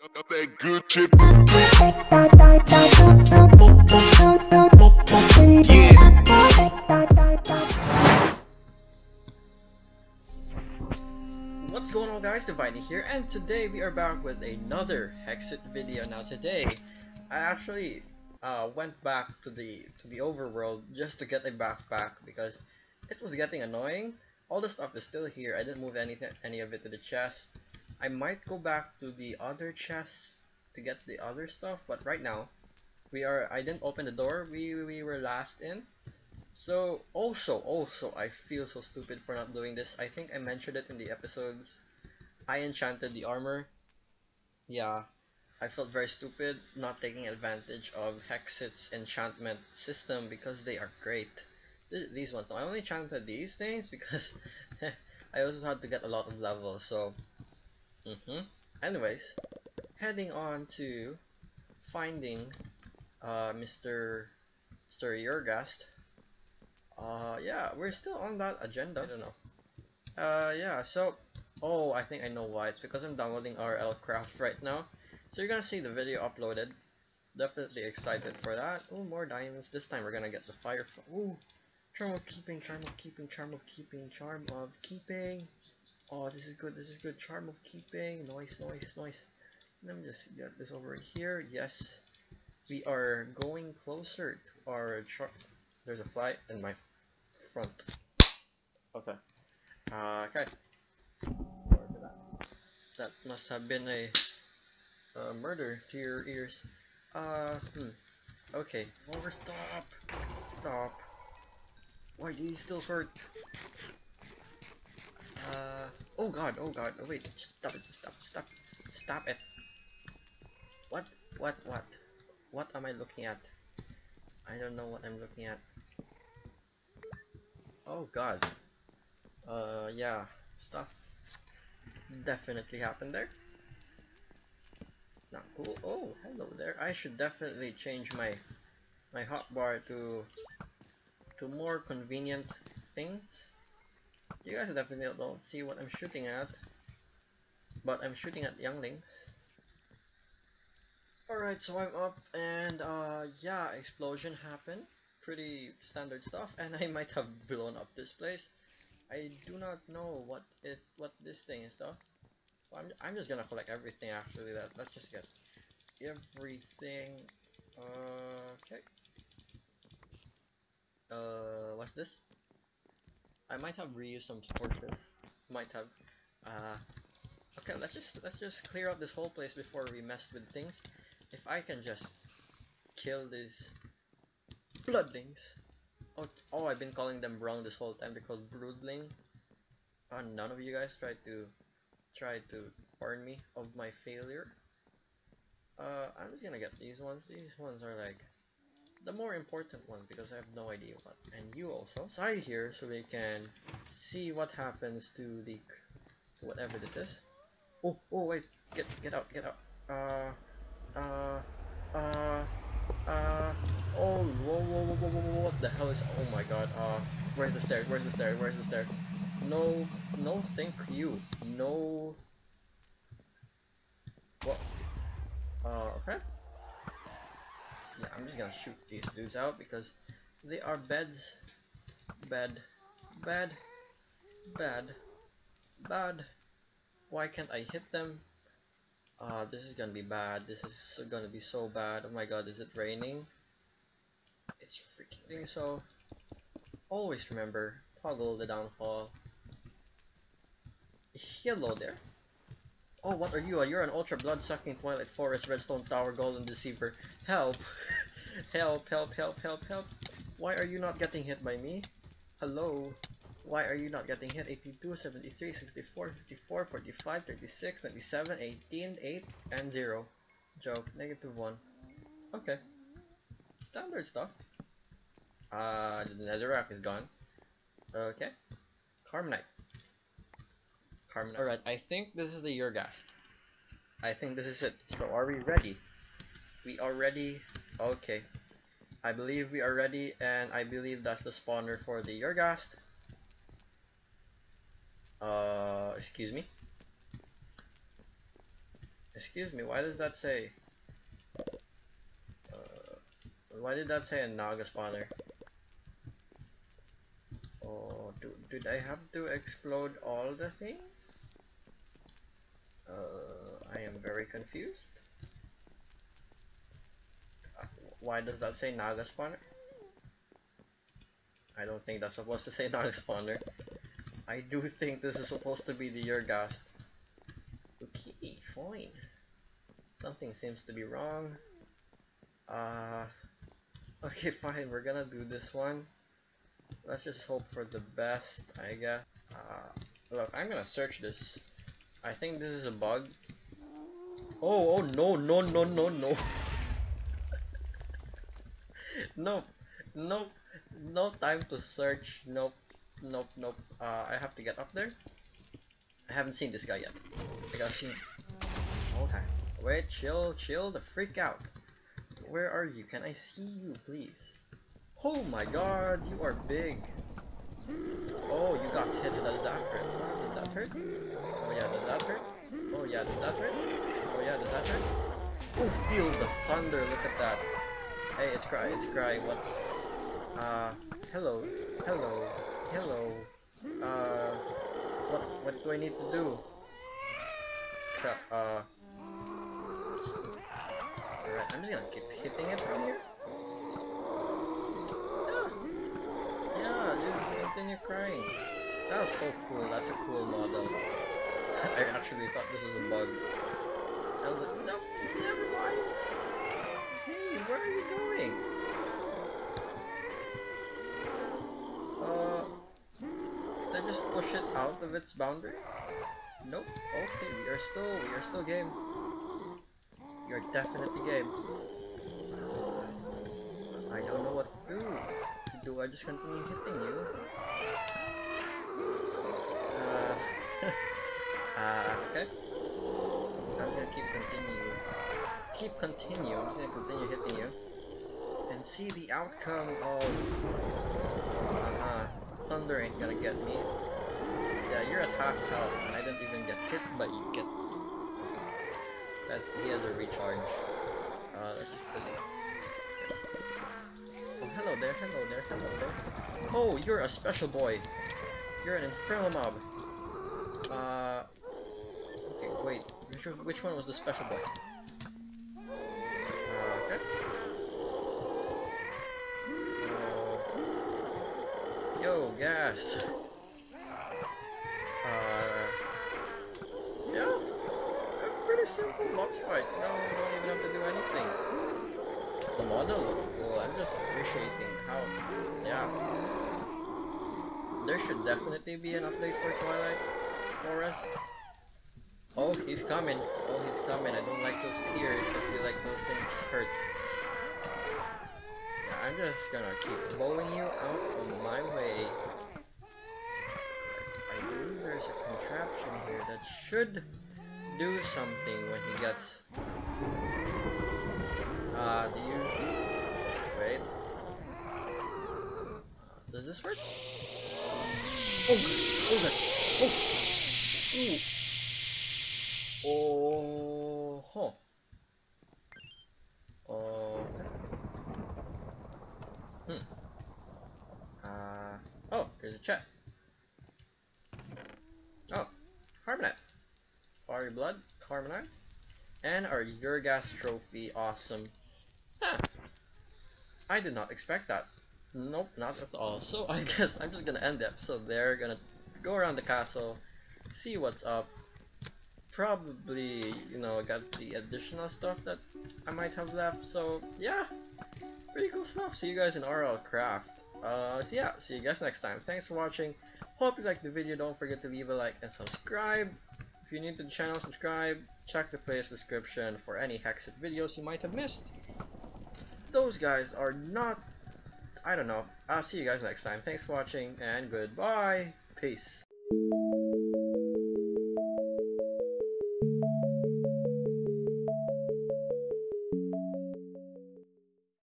What's going on guys, Dividing here, and today we are back with another Hexxit video. Now today, I actually uh, went back to the to the overworld just to get a backpack because it was getting annoying. All the stuff is still here, I didn't move anything, any of it to the chest. I might go back to the other chest to get the other stuff, but right now, we are, I didn't open the door, we, we were last in. So also, also, I feel so stupid for not doing this. I think I mentioned it in the episodes. I enchanted the armor. Yeah, I felt very stupid not taking advantage of Hexxit's enchantment system because they are great. Th these ones, I only enchanted these things because I also had to get a lot of levels. So, mm -hmm. anyways, heading on to finding uh, Mr. Mr. Ur-Ghast. Uh, yeah, we're still on that agenda. I don't know. Uh, yeah, so, oh, I think I know why. It's because I'm downloading RL Craft right now. So you're gonna see the video uploaded. Definitely excited for that. Oh, more diamonds. This time we're gonna get the fire. Ooh, charm of keeping, charm of keeping, charm of keeping, charm of keeping. Oh, this is good. This is good. Charm of keeping. Nice, nice, nice. Let me just get this over here. Yes, we are going closer to our chart. There's a fly in my front. Okay. Uh, okay. That must have been a, a murder to your ears. Uh, hmm. Okay. Over. Stop. Stop. Why do you still hurt? Uh. Oh God. Oh God. Oh wait. Stop it. Stop. Stop. Stop it. What? What? What? What am I looking at? I don't know what I'm looking at. Oh god. Uh, yeah. Stuff definitely happened there. Not cool. Oh, hello there. I should definitely change my my hotbar to to more convenient things. You guys definitely don't see what I'm shooting at, but I'm shooting at younglings. Alright, so I'm up and uh, yeah, explosion happened. Pretty standard stuff and I might have blown up this place. I do not know what it what this thing is though. So I'm, I'm just gonna collect everything actually that let's just get everything uh, okay uh what's this I might have reused some supportive might have uh okay let's just let's just clear up this whole place before we mess with things if I can just kill these bloodlings. Oh, oh, I've been calling them wrong this whole time. They're called broodling. None of you guys tried to try to warn me of my failure. Uh, I'm just gonna get these ones. These ones are like the more important ones because I have no idea what. And you also. Side here so we can see what happens to the to whatever this is. Oh, oh wait, get get out, get out. Uh uh, uh, uh, oh, whoa, whoa, whoa, whoa, whoa, what the hell is, oh my god, uh, where's the stair, where's the stair, where's the stair, no, no, thank you, no, what, uh, okay, yeah, I'm just gonna shoot these dudes out because they are beds, bad, bad, bad, bad, why can't I hit them, uh, this is gonna be bad. This is gonna be so bad. Oh my god, is it raining? It's freaking so. Always remember, toggle the downfall. Hello there. Oh, what are you? You're an ultra blood-sucking Twilight Forest Redstone Tower Golden Deceiver. Help! help, help, help, help, help. Why are you not getting hit by me? Hello? Why are you not getting hit? 82, 73, 64, 54, 45, 36, 27, 18, 8, and 0. Joke. Negative 1. Okay. Standard stuff. Uh, the netherrack is gone. Okay. Carminite. Alright, I think this is the Ur-Ghast. I think this is it. So are we ready? We are ready. Okay. I believe we are ready and I believe that's the spawner for the Ur-Ghast. Uh, excuse me. Excuse me, why does that say? Uh, why did that say a Naga spawner? Oh, do, did I have to explode all the things? Uh, I am very confused. Uh, why does that say Naga spawner? I don't think that's supposed to say Naga spawner. I do think this is supposed to be the Ur-Ghast. Okay, fine. Something seems to be wrong. Uh, okay, fine, we're gonna do this one. Let's just hope for the best, I guess. Uh, look, I'm gonna search this. I think this is a bug. Oh, oh no, no, no, no, no. nope, nope, no time to search, nope, nope, nope. Uh, I have to get up there. I haven't seen this guy yet. I gotta see him. Okay. Wait, chill, chill the freak out. Where are you? Can I see you, please? Oh my god, you are big. Oh, you got hit. Does that hurt? Does that hurt? Oh yeah, does that hurt? Oh yeah, does that hurt? Oh yeah, does that hurt? Oh, feel the thunder. Look at that. Hey, it's Cry. It's Cry. What's... Uh, hello. Hello. Hello. Uh, what, what do I need to do? Uh... Alright, I'm just gonna keep hitting it from here. Yeah, you continue crying. That was so cool, that's a cool model. I actually thought this was a bug. I was like, no, never mind. Hey, where are you going? Uh, did I just push it out of its boundary? Nope. Okay, we are still, we are still game. You're definitely game. I don't know what to do. Do I just continue hitting you? Uh okay. I'm gonna keep continue. Keep continue. I'm gonna continue hitting you. And see the outcome of... Uh-huh. Thunder ain't gonna get me. Yeah, you're at half health, and I didn't even get hit, but you get that's he has a recharge. Uh, let's just. Oh, hello there, hello there, hello there. Oh, you're a special boy. You're an Inferno mob. Uh, wait. Which, which one was the special? Uh, okay. Uh, yo, gas. pretty simple boss fight. No, don't even have to do anything. The model looks cool. I'm just appreciating how, yeah. There should definitely be an update for Twilight Forest. Oh, he's coming. Oh, he's coming. I don't like those tears. I feel like those things hurt. I'm just gonna keep blowing you out on my way. I believe there's a contraption here that should do something when he gets... Uh, do you... Wait. Does this work? Oh! Oh god! Oh! Ooh. Oh! Huh. Okay. Hmm. Uh, oh, there's a chest. Oh, carminite. Fiery Blood, Carminite, and our Ur-Ghast Trophy, awesome. Huh. I did not expect that. Nope, not at all. So I guess I'm just gonna end the episode there, gonna go around the castle, see what's up, probably, you know, got the additional stuff that I might have left, so yeah, pretty cool stuff. See you guys in RL Craft. Uh, so yeah, see you guys next time. Thanks for watching. Hope you liked the video. Don't forget to leave a like and subscribe. If you're new to the channel, subscribe, check the playlist description for any Hexxit videos you might have missed. Those guys are not... I don't know. I'll see you guys next time. Thanks for watching, and goodbye. Peace.